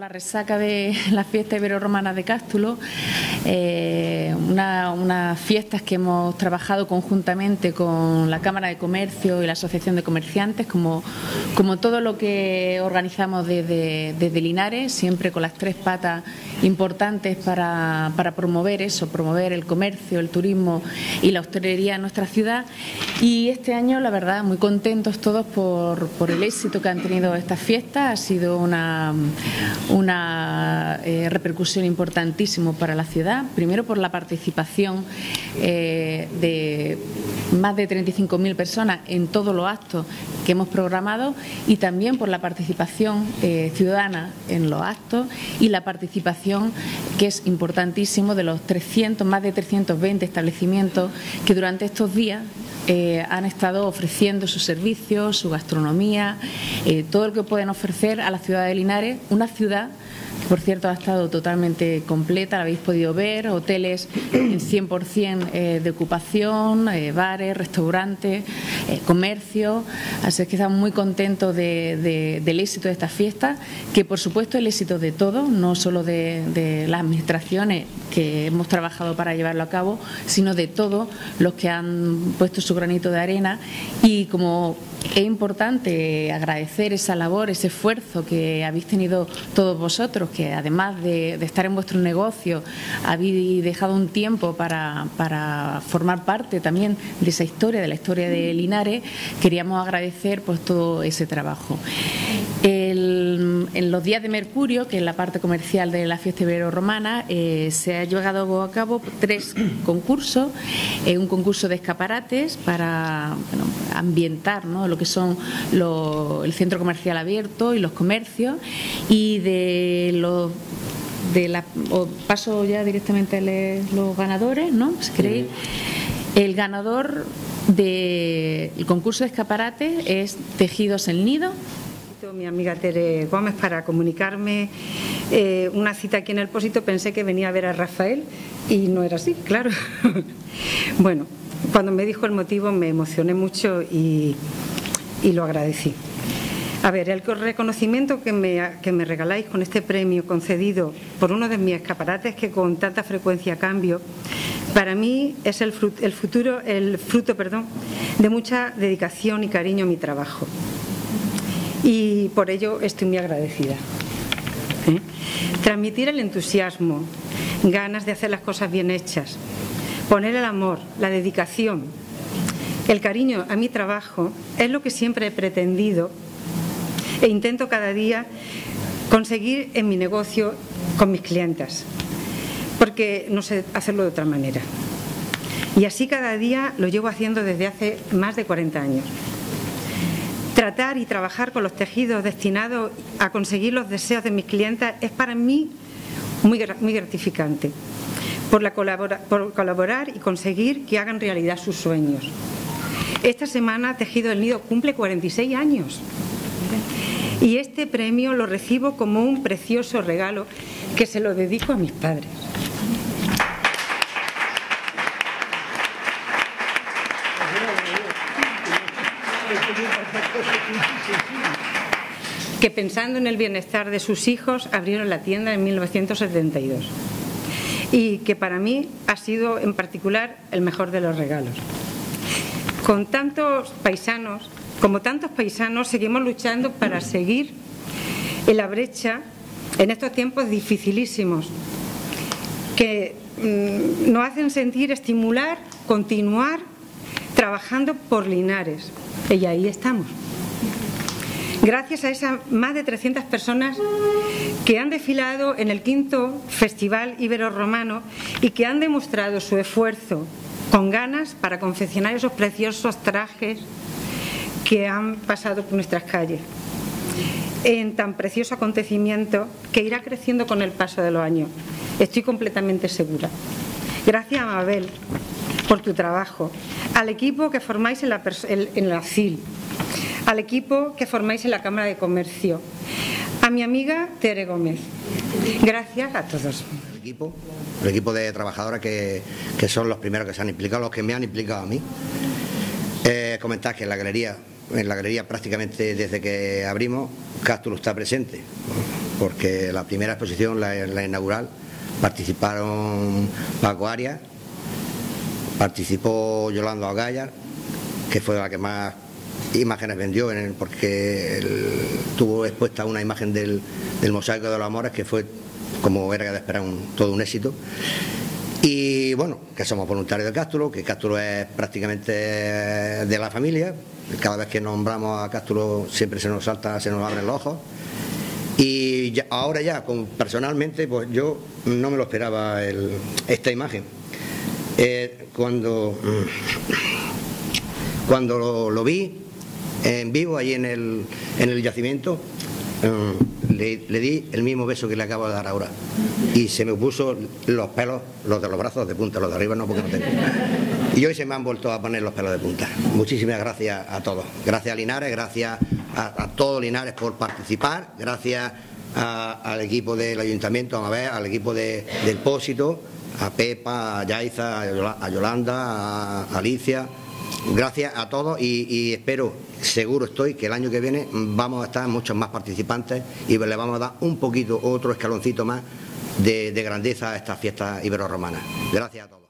la resaca de la fiesta ibero-romana de Cástulo, eh, unas fiestas que hemos trabajado conjuntamente con la Cámara de Comercio y la Asociación de Comerciantes, como, como todo lo que organizamos desde, desde Linares, siempre con las tres patas importantes para, para promover eso, promover el comercio, el turismo y la hostelería en nuestra ciudad. Y este año, la verdad, muy contentos todos por, por el éxito que han tenido estas fiestas. Ha sido una, una eh, repercusión importantísima para la ciudad, primero por la participación eh, de más de 35.000 personas en todos los actos que hemos programado y también por la participación eh, ciudadana en los actos y la participación que es importantísimo de los 300, más de 320 establecimientos que durante estos días eh, han estado ofreciendo sus servicios, su gastronomía, eh, todo lo que pueden ofrecer a la ciudad de Linares, una ciudad por cierto, ha estado totalmente completa, la habéis podido ver, hoteles en 100% eh, de ocupación, eh, bares, restaurantes, eh, comercio. Así es que estamos muy contentos del éxito de estas fiestas, que por supuesto el éxito de todos, no solo de, de las administraciones que hemos trabajado para llevarlo a cabo, sino de todos los que han puesto su granito de arena y como es importante agradecer esa labor, ese esfuerzo que habéis tenido todos vosotros, que además de, estar en vuestro negocio, habéis dejado un tiempo para, formar parte también de esa historia, de la historia de Linares. Queríamos agradecer pues, todo ese trabajo. En los días de Mercurio, que es la parte comercial de la fiesta ibero-romana, eh, se ha llevado a cabo tres concursos. Eh, un concurso de escaparates para ambientar ¿no? lo que son el centro comercial abierto y los comercios y de los de la paso ya directamente a los ganadores, ¿no? Si queréis. El ganador del concurso de escaparate es Tejidos el Nido. Mi amiga Tere Gómez para comunicarme eh, una cita aquí en el Pósito. Pensé que venía a ver a Rafael y no era así, claro. bueno, cuando me dijo el motivo me emocioné mucho y lo agradecí. A ver, el reconocimiento que me, que me regaláis con este premio concedido por uno de mis escaparates que con tanta frecuencia cambio, para mí es el, el futuro, el fruto perdón, de mucha dedicación y cariño a mi trabajo. Y por ello estoy muy agradecida. ¿eh? Transmitir el entusiasmo, ganas de hacer las cosas bien hechas, poner el amor, la dedicación, el cariño a mi trabajo es lo que siempre he pretendido e intento cada día conseguir en mi negocio con mis clientas, porque no sé hacerlo de otra manera. Y así cada día lo llevo haciendo desde hace más de 40 años. Tratar y trabajar con los tejidos destinados a conseguir los deseos de mis clientas es para mí muy, gratificante, por, por colaborar y conseguir que hagan realidad sus sueños. Esta semana Tejido el Nido cumple 46 años. Y este premio lo recibo como un precioso regalo que se lo dedico a mis padres. Que pensando en el bienestar de sus hijos abrieron la tienda en 1972 y que para mí ha sido en particular el mejor de los regalos. Con tantos paisanos, como tantos paisanos, seguimos luchando para seguir en la brecha en estos tiempos dificilísimos que mm, nos hacen sentir, estimular, continuar trabajando por Linares. Y ahí estamos. Gracias a esas más de 300 personas que han desfilado en el quinto Festival Ibero-Romano y que han demostrado su esfuerzo, con ganas para confeccionar esos preciosos trajes que han pasado por nuestras calles en tan precioso acontecimiento que irá creciendo con el paso de los años. Estoy completamente segura. Gracias, Mabel, por tu trabajo, al equipo que formáis en la, en la CIL, al equipo que formáis en la Cámara de Comercio, a mi amiga Tere Gómez. Gracias a todos equipo, el equipo de trabajadoras que, son los primeros que se han implicado, los que me han implicado a mí. Eh, comentar que en la galería, en la galería prácticamente desde que abrimos, Cástulo está presente. porque la primera exposición, la, la inaugural, participaron Paco Arias, participó Yolanda Agaya, que fue la que más imágenes vendió, en porque tuvo expuesta una imagen del, mosaico de los amores que fue, como era de esperar, un, todo un éxito. Y bueno, que somos voluntarios de Cástulo, que Cástulo es prácticamente de la familia. Cada vez que nombramos a Cástulo siempre se nos salta, se nos abren los ojos. Y ahora ya, personalmente, pues yo no me lo esperaba esta imagen. Eh, cuando cuando lo, vi en vivo, ahí en el, en el yacimiento, eh, le, di el mismo beso que le acabo de dar ahora. Y se me puso los pelos, los de los brazos de punta, los de arriba no, porque no tengo. Y hoy se me han vuelto a poner los pelos de punta. Muchísimas gracias a todos. Gracias a Linares, gracias a, todos Linares por participar, gracias al equipo del ayuntamiento, a ver, al equipo del Pósito, a Pepa, a Yaiza, a Yolanda, a Alicia. Gracias a todos y, espero, seguro estoy, que el año que viene vamos a estar muchos más participantes y le vamos a dar un poquito, otro escaloncito más de, de grandeza a esta fiesta ibero-romana. Gracias a todos.